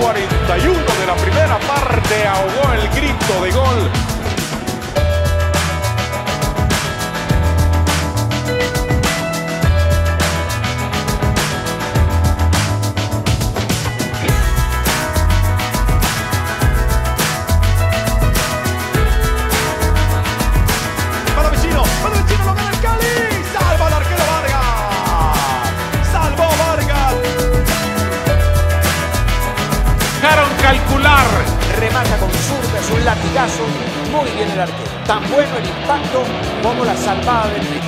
41 de la primera parte ahogó el grito de gol. Cabezazo, muy bien el arquero. Tan bueno el impacto como la salvada del México.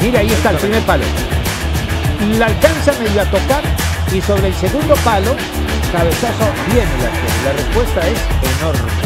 Mira, ahí está el primer palo. La alcanza medio a tocar y sobre el segundo palo, cabezazo bien. La respuesta es enorme.